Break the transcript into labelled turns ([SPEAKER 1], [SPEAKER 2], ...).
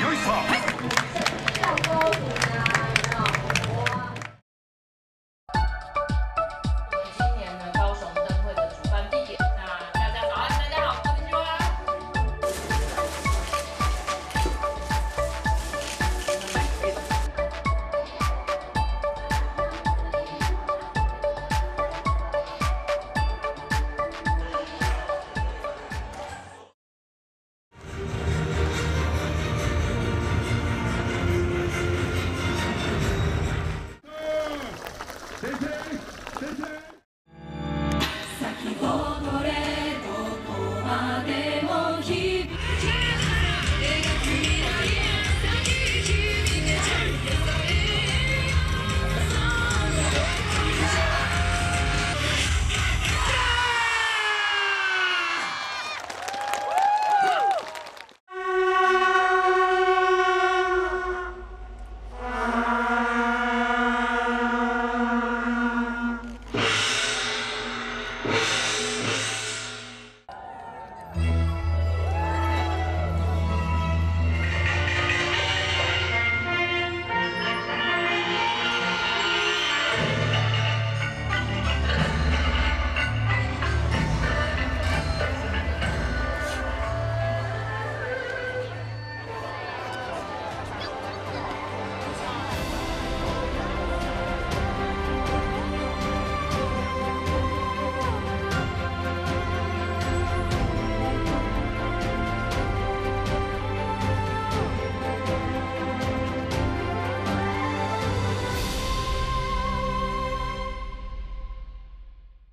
[SPEAKER 1] よいしょ